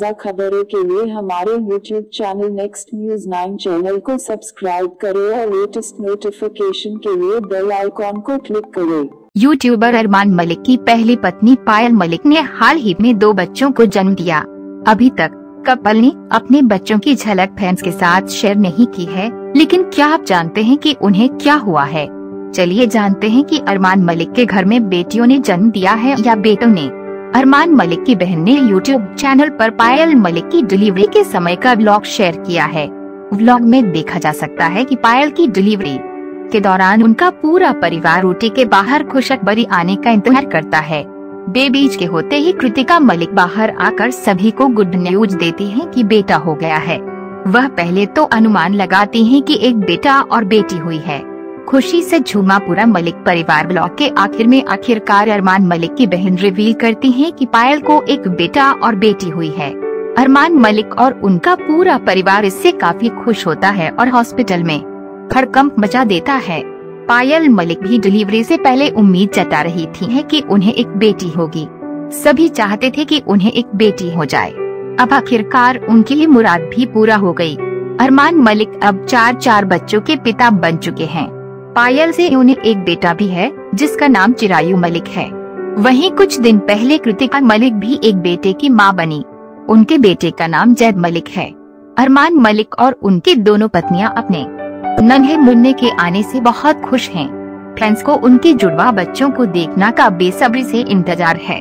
ताज़ा खबरों के लिए हमारे YouTube channel Next News 9 channel को सब्सक्राइब करें और लेटेस्ट नोटिफिकेशन के लिए बेल आइकॉन को क्लिक करें। यूट्यूबर अरमान मलिक की पहली पत्नी पायल मलिक ने हाल ही में दो बच्चों को जन्म दिया। अभी तक कपल ने अपने बच्चों की झलक फैंस के साथ शेयर नहीं की है, लेकिन क्या आप जानते हैं कि उन्हें क्या हुआ है? चलिए जानते हैं कि अरमान मलिक के घर में बेटियों ने जन्म दिया है या बेटों ने। अरमान मलिक की बहन ने यूट्यूब चैनल पर पायल मलिक की डिलीवरी के समय का व्लॉग शेयर किया है। व्लॉग में देखा जा सकता है कि पायल की डिलीवरी के दौरान उनका पूरा परिवार रोटी के बाहर खुशखबरी आने का इंतज़ार करता है। बेबीज के होते ही कृतिका मलिक बाहर आकर सभी को गुड न्यूज़ देती हैं कि बेटा हो गया है। वह पहले तो अनुमान लगाती हैं कि एक बेटा और बेटी हुई है। खुशी से झूमा पूरा मलिक परिवार ब्लॉग के आखिर में आखिरकार अरमान मलिक की बहन रिवील करती है कि पायल को एक बेटा और बेटी हुई है। अरमान मलिक और उनका पूरा परिवार इससे काफ़ी खुश होता है और हॉस्पिटल में हड़कंप मचा देता है। पायल मलिक भी डिलीवरी से पहले उम्मीद जता रही थी है कि उन्हें एक बेटी होगी। सभी चाहते थे कि उन्हें एक बेटी हो जाए। अब आखिरकार उनकी ये मुराद भी पूरा हो गई। अरमान मलिक अब चार चार बच्चों के पिता बन चुके हैं। पायल से उन्हें एक बेटा भी है, जिसका नाम चिरायु मलिक है। वहीं कुछ दिन पहले कृतिका मलिक भी एक बेटे की माँ बनी। उनके बेटे का नाम जैद मलिक है। अरमान मलिक और उनकी दोनों पत्नियाँ अपने नन्हे मुन्ने के आने से बहुत खुश हैं। फैंस को उनके जुड़वा बच्चों को देखना का बेसब्री से इंतज़ार है।